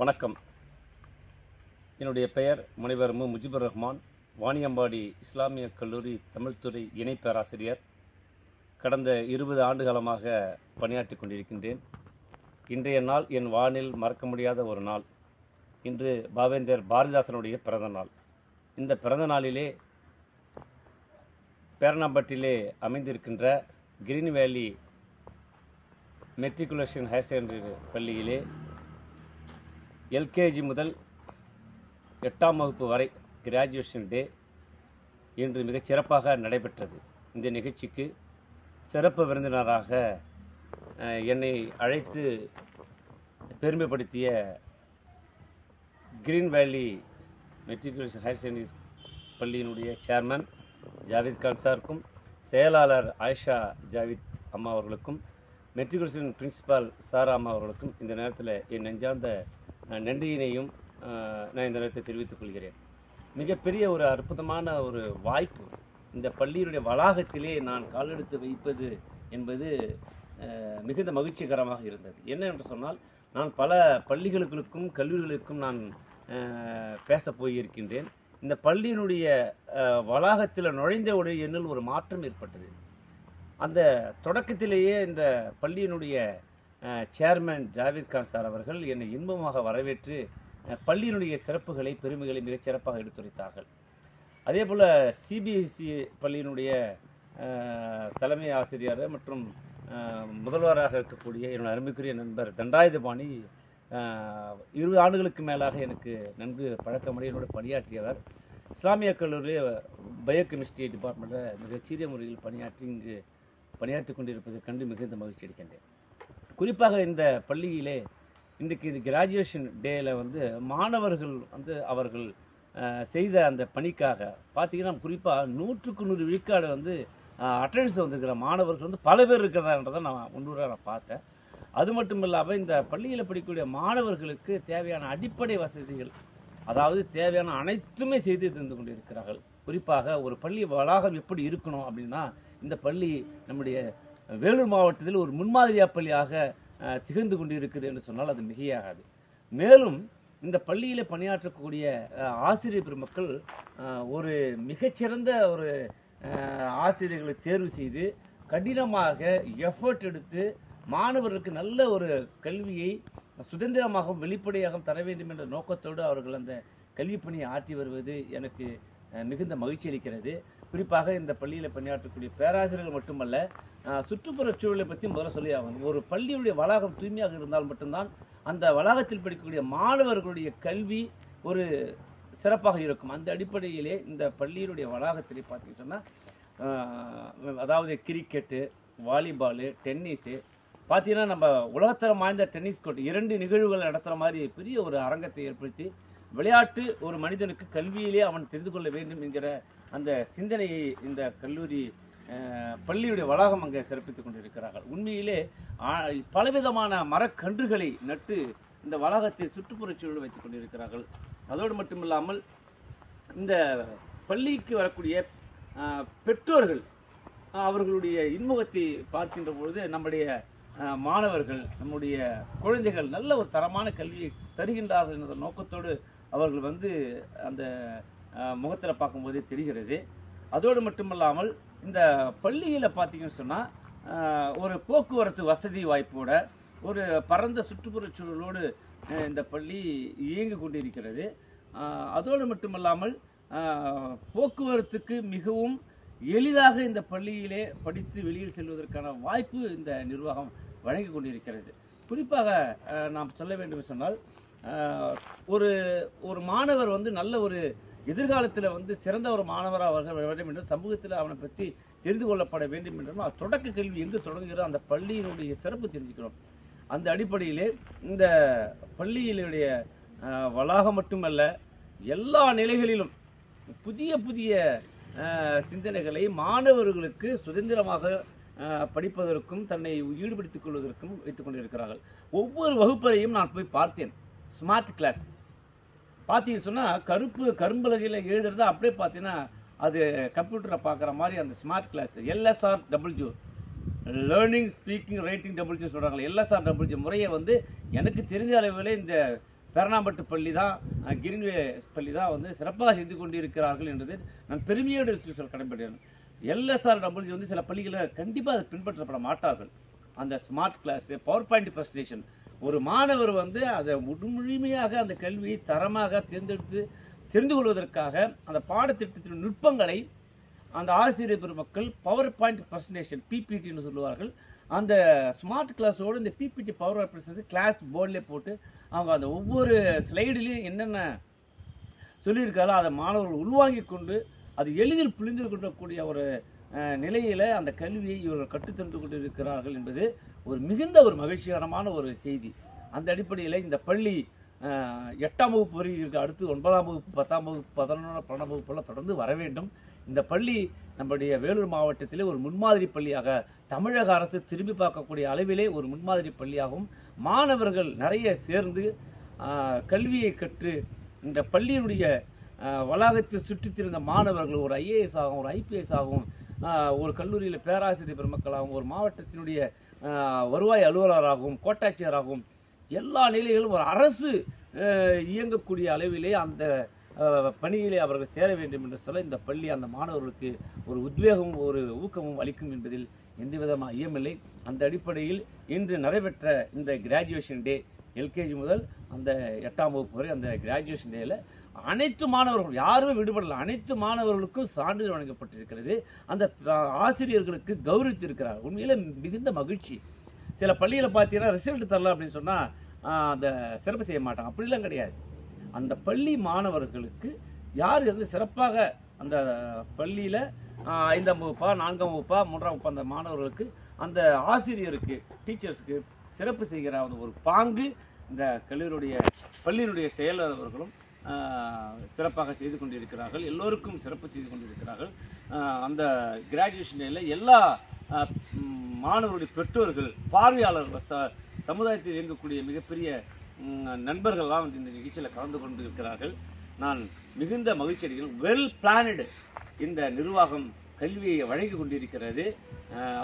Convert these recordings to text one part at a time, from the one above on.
வணக்கம். என்னுடைய பெயர் முனைவர் மு முஜிபுர் ரஹ்மான் வாணியம்பாடி இஸ்லாமிய கல்லூரி தமிழ்துறை இணை பேராசிரியர். கடந்த இருபது ஆண்டுகாலமாக பணியாற்றிக் கொண்டிருக்கின்றேன். இன்றைய நாள் என் வானில் மறக்க முடியாத ஒரு நாள். இன்று பாவேந்தர் பாரதிதாசனுடைய பிறந்த நாள். இந்த பிறந்த நாளிலே பேரணாம்பட்டிலே அமைந்திருக்கின்ற green valley matriculation higher secondary பள்ளியிலே எல்கேஜி முதல் எட்டாம் வகுப்பு வரை கிராஜுவேஷன் டே இன்று மிகச் சிறப்பாக நடைபெற்றது. இந்த நிகழ்ச்சிக்கு சிறப்பு விருந்தினராக என்னை அழைத்து பெருமைப்படுத்திய green valley matriculation higher secondary பள்ளியினுடைய சேர்மன் ஜாவித் கான் சாருக்கும் செயலாளர் ஆயிஷா ஜாவித் அம்மா அவர்களுக்கும் மெட்ரிகுலேஷன் பிரின்சிபால் சாரா அம்மா அவர்களுக்கும் இந்த நேரத்தில் என் நெஞ்சார்ந்த நன்றியினையும் நான் இந்த நேரத்தை தெரிவித்துக் கொள்கிறேன். மிகப்பெரிய ஒரு அற்புதமான ஒரு வாய்ப்பு இந்த பள்ளியினுடைய வளாகத்திலே நான் காலெடுத்து வைப்பது என்பது மிகுந்த மகிழ்ச்சிகரமாக இருந்தது. என்ன என்று சொன்னால் நான் பல பள்ளிகளுக்கும் கல்லூரிகளுக்கும் நான் அஹ், பேசப் போயிருக்கின்றேன். இந்த பள்ளியினுடைய வளாகத்தில் நுழைந்தவுடைய எண்ணில் ஒரு மாற்றம் ஏற்பட்டது. அந்த தொடக்கத்திலேயே இந்த பள்ளியினுடைய சேர்மன் ஜாவித் கான் சார் அவர்கள் என்னை இன்பமாக வரவேற்று பள்ளியினுடைய சிறப்புகளை பெருமைகளை மிகச் சிறப்பாக எடுத்துரைத்தார்கள். அதே போல் சிபிஎஸ்சி பள்ளியினுடைய தலைமை ஆசிரியர் மற்றும் முதல்வராக இருக்கக்கூடிய என்னோட அருமைக்குரிய நண்பர் தண்டாயுதபாணி இருபது ஆண்டுகளுக்கு மேலாக எனக்கு நன்கு பழக்கமுடைய என்னோட பணியாற்றியவர். இஸ்லாமிய கல்லூரி பயோகெமிஸ்ட்ரி டிபார்ட்மெண்ட்டில் மிகச்சீரிய முறையில் பணியாற்றி இங்கு பணியாற்றி கொண்டிருப்பதை கண்டு மிகுந்த மகிழ்ச்சி அடைக்கின்றேன் குறிப்பாக இந்த பள்ளியிலே இன்றைக்கு இது கிராஜுவேஷன் டேயில் வந்து மாணவர்கள் வந்து அவர்கள் செய்த அந்த பணிக்காக பார்த்தீங்கன்னா குறிப்பாக நூற்றுக்கு நூறு விழுக்காடு வந்து அட்டண்டன்ஸ் வந்திருக்கிற மாணவர்கள் வந்து பல பேர் இருக்கிறதான்றதை நான் முன்னூறாக நான் பார்த்தேன். அது மட்டும் இல்லாமல் இந்த பள்ளியில் படிக்கக்கூடிய மாணவர்களுக்கு தேவையான அடிப்படை வசதிகள் அதாவது தேவையான அனைத்துமே செய்து தந்து கொண்டிருக்கிறார்கள். குறிப்பாக ஒரு பள்ளி வளாகம் எப்படி இருக்கணும் அப்படின்னா இந்த பள்ளி நம்முடைய வேலூர் மாவட்டத்தில் ஒரு முன்மாதிரியா பள்ளியாக திகழ்ந்து கொண்டிருக்கிறது என்று சொன்னால் அது மிகையாகாது. மேலும் இந்த பள்ளியில் பணியாற்றக்கூடிய ஆசிரியர் பெருமக்கள் ஒரு மிகச்சிறந்த ஒரு ஆசிரியர்களை தேர்வு செய்து கடினமாக எஃபர்ட் எடுத்து மாணவர்களுக்கு நல்ல ஒரு கல்வியை சுதந்திரமாகவும் வெளிப்படையாகவும் தர வேண்டும் என்ற நோக்கத்தோடு அவர்கள் அந்த கல்வி பணியை ஆற்றி வருவது எனக்கு மிகுந்த மகிழ்ச்சி அளிக்கிறது. குறிப்பாக இந்த பள்ளியில் பணியாற்றக்கூடிய பேராசிரியர்கள் மட்டுமல்ல சுற்றுப்புற சுற்றுப்புறச் சூழலை பற்றி முதல்ல சொல்லி ஆகணும். ஒரு பள்ளியுடைய வளாகம் தூய்மையாக இருந்தால் மட்டும்தான் அந்த வளாகத்தில் படிக்கக்கூடிய மாணவர்களுடைய கல்வி ஒரு சிறப்பாக இருக்கும். அந்த அடிப்படையிலே இந்த பள்ளியினுடைய வளாகத்திலே பார்த்தீங்கன்னு சொன்னால் அதாவது கிரிக்கெட்டு வாலிபாலு டென்னிஸு பார்த்தீங்கன்னா நம்ம உலகத்தரம் வாய்ந்த டென்னிஸ் கோர்ட் இரண்டு நிகழ்வுகள் நடத்துகிற மாதிரி பெரிய ஒரு அரங்கத்தை ஏற்படுத்தி விளையாட்டு ஒரு மனிதனுக்கு கல்வியிலே அவன் தெரிந்து கொள்ள வேண்டும் என்கிற அந்த சிந்தனையை இந்த கல்லூரி பள்ளியுடைய வளாகம் அங்கே சிறப்பித்துக் கொண்டிருக்கிறார்கள். உண்மையிலே பலவிதமான மரக்கன்றுகளை நட்டு இந்த வளாகத்தை சுற்றுப்புறச் சூழல் வைத்துக் கொண்டிருக்கிறார்கள். அதோடு மட்டுமில்லாமல் இந்த பள்ளிக்கு வரக்கூடிய பெற்றோர்கள் அவர்களுடைய இன்முகத்தை பார்க்கின்ற பொழுது நம்முடைய மாணவர்கள் நம்முடைய குழந்தைகள் நல்ல ஒரு தரமான கல்வியை தருகின்றார்கள் என்ற நோக்கத்தோடு அவர்கள் வந்து அந்த முகத்தில் பார்க்கும்போதே தெரிகிறது. அதோடு மட்டுமல்லாமல் இந்த பள்ளியில் பார்த்தீங்கன்னு சொன்னால் ஒரு போக்குவரத்து வசதி வாய்ப்போட ஒரு பரந்த சுற்றுப்புறச் சூழலோடு இந்த பள்ளி இயங்கி கொண்டிருக்கிறது. அதோடு மட்டுமல்லாமல் போக்குவரத்துக்கு மிகவும் எளிதாக இந்த பள்ளியிலே படித்து வெளியில் செல்வதற்கான வாய்ப்பு இந்த நிர்வாகம் வழங்கி கொண்டிருக்கிறது. குறிப்பாக நாம் சொல்ல வேண்டும் சொன்னால் ஒரு ஒரு மாணவர் வந்து நல்ல ஒரு எதிர்காலத்தில் வந்து சிறந்த ஒரு மாணவராக வர வேண்டும் என்றும் சமூகத்தில் அவனை பற்றி தெரிந்து கொள்ளப்பட வேண்டும் என்றும் தொடக்க கல்வி எங்கு தொடங்குகிறதோ அந்த பள்ளியினுடைய சிறப்பு தெரிஞ்சுக்கிறோம். அந்த அடிப்படையிலே இந்த பள்ளியினுடைய வளாகம் மட்டுமல்ல எல்லா நிலைகளிலும் புதிய புதிய சிந்தனைகளை மாணவர்களுக்கு சுதந்திரமாக படிப்பதற்கும் தன்னை ஈடுபடுத்திக் கொள்வதற்கும் வைத்துக் கொண்டிருக்கிறார்கள். ஒவ்வொரு வகுப்பறையும் நான் போய் பார்த்தேன். ஸ்மார்ட் கிளாஸ் பார்த்தீங்கன்னு சொன்னால் கருப்பு கரும்பலகையில் எழுதுறது அப்படியே பார்த்தீங்கன்னா அது கம்ப்யூட்டரை பார்க்குற மாதிரி அந்த smart class LSR W learning speaking writing W சொல்கிறாங்களே எல்எஸ்ஆர் டபுள்யூ முறையை வந்து எனக்கு தெரிஞ்ச அளவில் இந்த பெரணாம்பட்டு பள்ளி தான் கிரீன்வே பள்ளி தான் வந்து சிறப்பாக செய்து கொண்டிருக்கிறார்கள் என்பது நான் பெருமையோடு எடுத்து சொல்ல கடமைப்படுகிறேன் எல்எஸ்ஆர் டபிள்யூ வந்து சில பள்ளிகளில் கண்டிப்பாக அதை பின்பற்றப்பட மாட்டார்கள். அந்த smart class power point presentation ஒரு மாணவர் வந்து அதை முழு- முழுமையாக அந்த கல்வியை தரமாக தேர்ந்தெடுத்து தெரிந்து கொள்வதற்காக அந்த பாடத்திட்டத்தின் நுட்பங்களை அந்த ஆசிரியர் பெருமக்கள் பவர் பாயிண்ட் ப்ரெசன்டேஷன் பிபிடின்னு சொல்லுவார்கள். அந்த ஸ்மார்ட் கிளாஸோடு இந்த பிபிடி பவர் ப்ரெசன்டேஷன் கிளாஸ் போர்டிலே போட்டு அவங்க அந்த ஒவ்வொரு ஸ்லைடுலேயும் என்னென்ன சொல்லியிருக்காரோ அதை மாணவர்கள் உள்வாங்கி கொண்டு அது எளிதில் புரிந்து கொள்ளக்கூடிய ஒரு நிலையில் அந்த கல்வியை இவர்கள் கற்றுத்தந்து கொண்டு இருக்கிறார்கள் என்பது ஒரு மிகுந்த ஒரு மகிழ்ச்சிகரமான ஒரு செய்தி. அந்த அடிப்படையில் இந்த பள்ளி எட்டாம் வகுப்பு வரை அடுத்து ஒன்பதாம் வகுப்பு பத்தாம் வகுப்பு பதினொன்றாம் பன்னெண்டாம் வகுப்பெல்லாம் தொடர்ந்து வர வேண்டும். இந்த பள்ளி நம்முடைய வேலூர் மாவட்டத்திலே ஒரு முன்மாதிரி பள்ளியாக தமிழக அரசு திரும்பி பார்க்கக்கூடிய அளவிலே ஒரு முன்மாதிரி பள்ளியாகவும் மாணவர்கள் நிறைய சேர்ந்து கல்வியை கற்று இந்த பள்ளியினுடைய வளாகத்தில் சுற்றித்திருந்த மாணவர்கள் ஒரு ஐஏஎஸ் ஆகும் ஒரு ஐபிஎஸ் ஆகும் ஒரு கல்லூரியில் பேராசிரியர் பெருமக்களாகவும் ஒரு மாவட்டத்தினுடைய வருவாய் அலுவலராகவும் கோட்டாட்சியராகவும் எல்லா நிலைகளும் ஒரு அரசு இயங்கக்கூடிய அளவிலே அந்த பணியிலே அவர்கள் சேர வேண்டும் என்று சொல்ல இந்த பள்ளி அந்த மாணவர்களுக்கு ஒரு உத்வேகமும் ஒரு ஊக்கமும் அளிக்கும் என்பதில் எந்தவிதமாக ஐயமில்லை. அந்த அடிப்படையில் இன்று நடைபெற்ற இந்த கிராஜுவேஷன் டே எல்கேஜி முதல் அந்த எட்டாம் வகுப்பு வரை அந்த கிராஜுவேஷன் டேயில் அனைத்து மாணவர்கள் யாருமே விடுபடல. அனைத்து மாணவர்களுக்கும் சான்றிதழ் வழங்கப்பட்டிருக்கிறது. அந்த ஆசிரியர்களுக்கு கௌரவித்திருக்கிறார். உண்மையில் மிகுந்த மகிழ்ச்சி. சில பள்ளியில் பார்த்தீங்கன்னா ரிசல்ட் தரல அப்படின்னு சொன்னால் அந்த சிறப்பு செய்ய மாட்டாங்க. அப்படிலாம் கிடையாது. அந்த பள்ளி மாணவர்களுக்கு யார் வந்து சிறப்பாக அந்த பள்ளியில் ஐந்தாம் வகுப்பா நான்காம் வகுப்பா மூன்றாம் வகுப்பா அந்த மாணவர்களுக்கு அந்த ஆசிரியருக்கு டீச்சர்ஸ்க்கு சிறப்பு செய்கிற அந்த ஒரு பாங்கு இந்த கல்லூரியுடைய பள்ளியினுடைய செயலாளர்களும் சிறப்பாக செய்து கொண்டிருக்கிறார்கள். எல்லோருக்கும் சிறப்பு செய்து கொண்டிருக்கிறார்கள். அந்த கிராஜுவேஷன் டேயில் எல்லா ஆஹ், மாணவர்களுடைய பெற்றோர்கள் பார்வையாளர்கள் ச சமுதாயத்தில் இயங்கக்கூடிய மிகப்பெரிய நண்பர்கள்லாம் வந்து இந்த நிகழ்ச்சியில் கலந்து கொண்டு இருக்கிறார்கள் நான் மிகுந்த மகிழ்ச்சி அடைகிறேன். வெல் பிளானடு இந்த நிர்வாகம் கல்வியை வழங்கி கொண்டிருக்கிறது.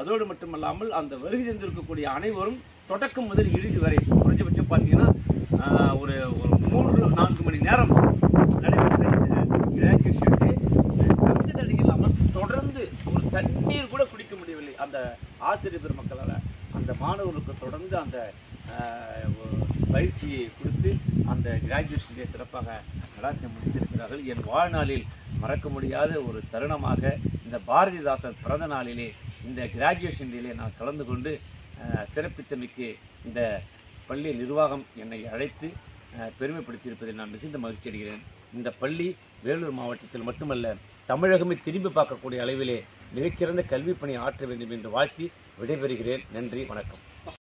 அதோடு மட்டுமல்லாமல் அந்த வருகை தந்திருக்கக்கூடிய அனைவரும் தொடக்கம் முதல் இறுதி வரை குறைஞ்சபட்சம் பார்த்தீங்கன்னா ஒரு ஒரு மூன்று நான்கு மணி நேரம் நடைபெற்ற கிராஜுவேஷன் தொடர்ந்து ஒரு தண்ணீர் கூட குடிக்க முடியவில்லை அந்த ஆசிரியர் பெருமக்களால். அந்த மாணவர்களுக்கு தொடர்ந்து அந்த பயிற்சியை கொடுத்து அந்த கிராஜுவேஷன் சிறப்பாக நடாத்தி முடித்திருக்கிறார்கள். என் வாழ்நாளில் மறக்க முடியாத ஒரு தருணமாக இந்த பாரதிதாசன் பிறந்த நாளிலே இந்த கிராஜுவேஷனிலே நான் கலந்து கொண்டு சிறப்பித்தமைக்கு இந்த பள்ளி நிர்வாகம் என்னை அழைத்து பெருமைப்படுத்தியிருப்பதில் நான் மிகுந்த மகிழ்ச்சி அடைகிறேன். இந்த பள்ளி வேலூர் மாவட்டத்தில் மட்டுமல்ல தமிழகமே திரும்பி பார்க்கக்கூடிய அளவிலே மிகச்சிறந்த கல்வி பணி ஆற்ற வேண்டும் என்று வாழ்த்தி விடைபெறுகிறேன். நன்றி வணக்கம்.